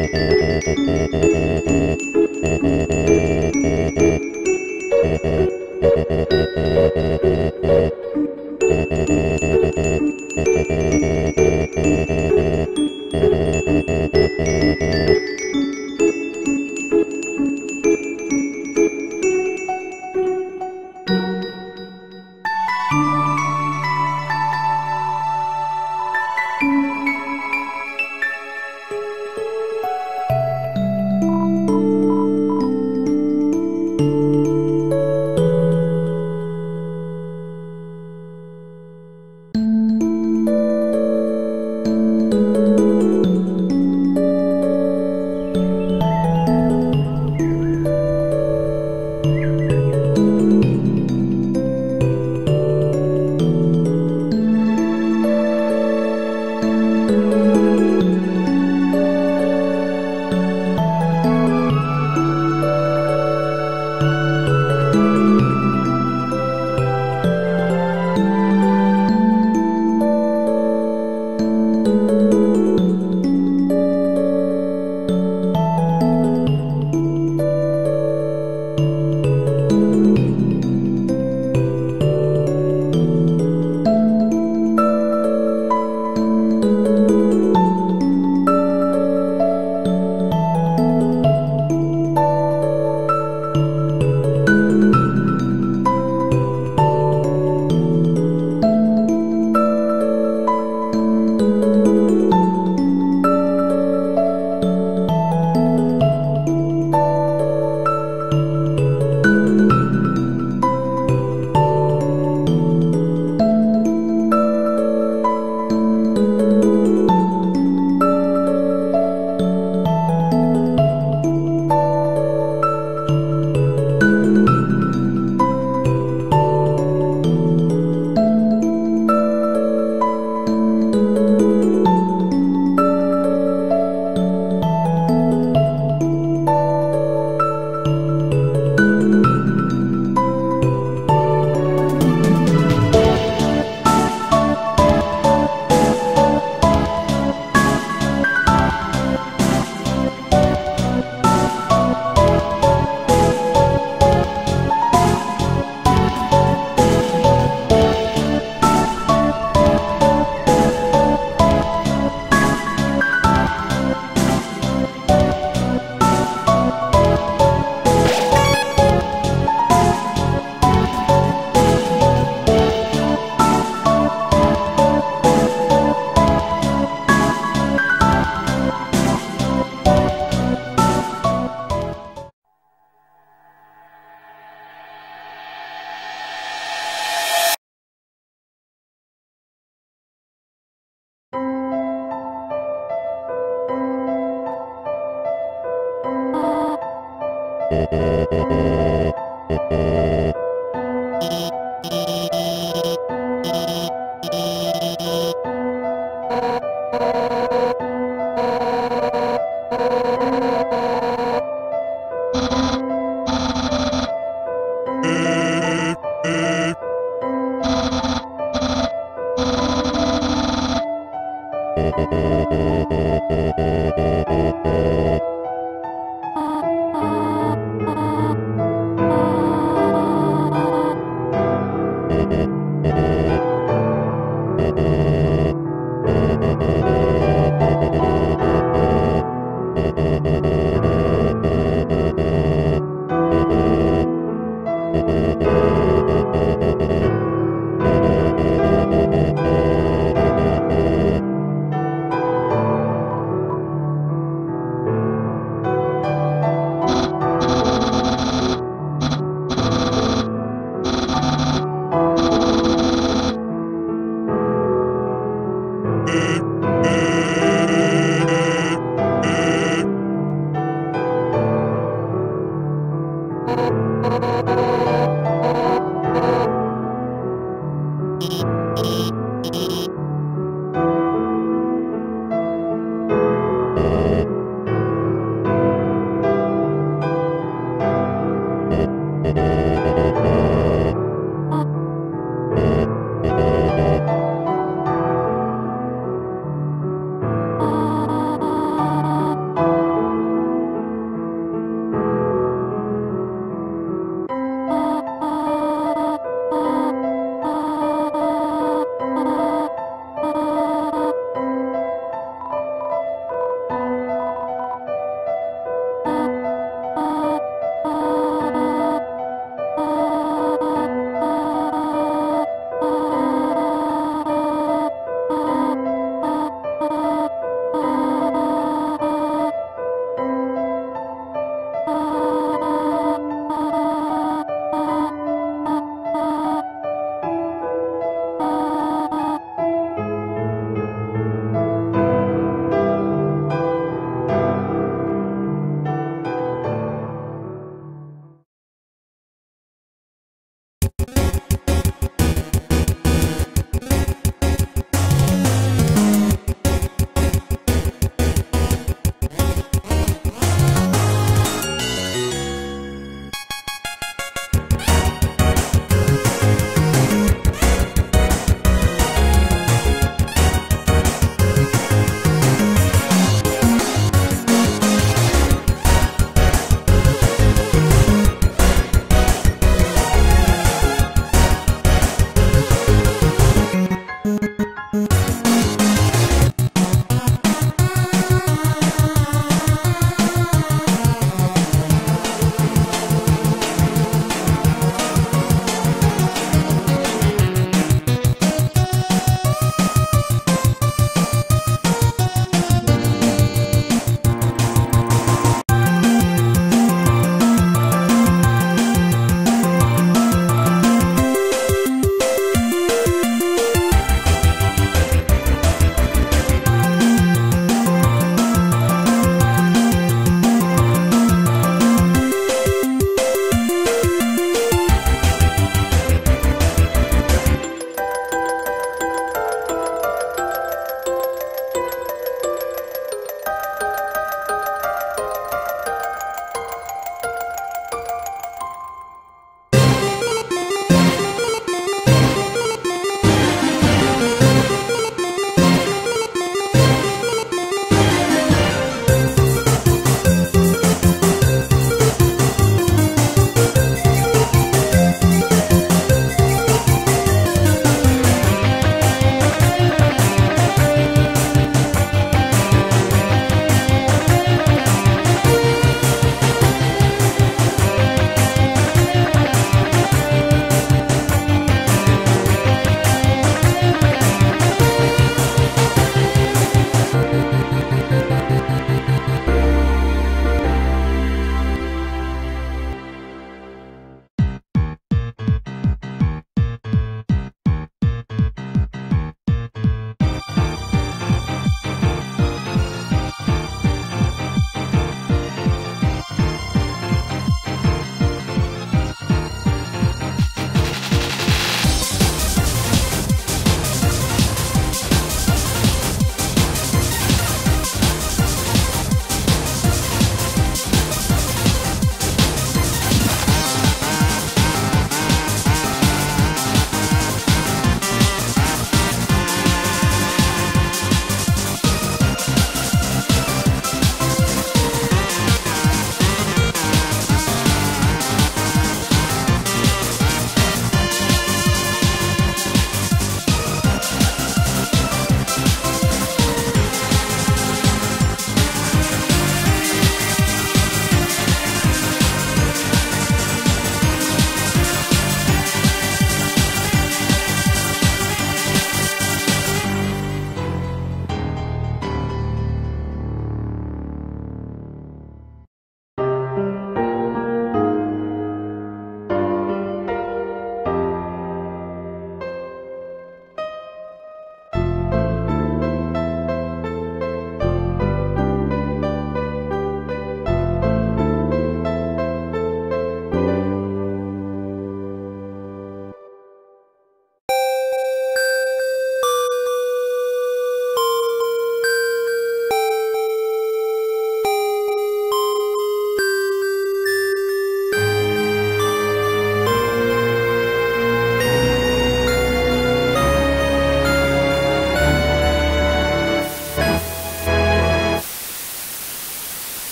Thank you. え